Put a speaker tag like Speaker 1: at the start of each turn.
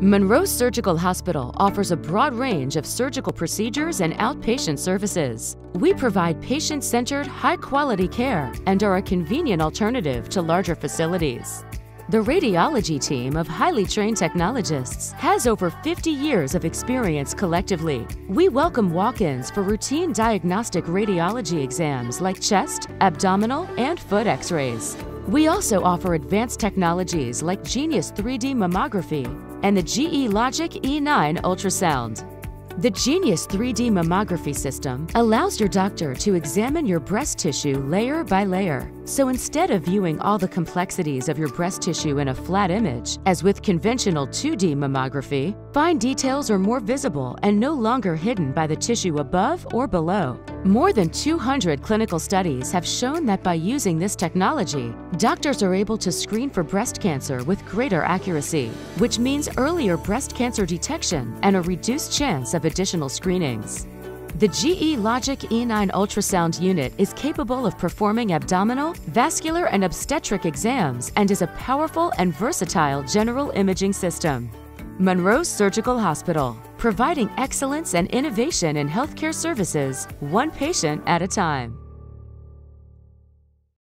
Speaker 1: Monroe Surgical Hospital offers a broad range of surgical procedures and outpatient services. We provide patient centered, high quality care and are a convenient alternative to larger facilities. The radiology team of highly trained technologists has over 50 years of experience collectively. We welcome walk ins for routine diagnostic radiology exams like chest, abdominal, and foot x rays. We also offer advanced technologies like Genius 3D mammography and the GE LOGIQ E9 ultrasound. The Genius 3D mammography system allows your doctor to examine your breast tissue layer by layer. So instead of viewing all the complexities of your breast tissue in a flat image, as with conventional 2D mammography, fine details are more visible and no longer hidden by the tissue above or below. More than 200 clinical studies have shown that by using this technology, doctors are able to screen for breast cancer with greater accuracy, which means earlier breast cancer detection and a reduced chance of additional screenings. The GE LOGIQ E9 ultrasound unit is capable of performing abdominal, vascular, and obstetric exams and is a powerful and versatile general imaging system. Monroe Surgical Hospital, providing excellence and innovation in healthcare services, one patient at a time.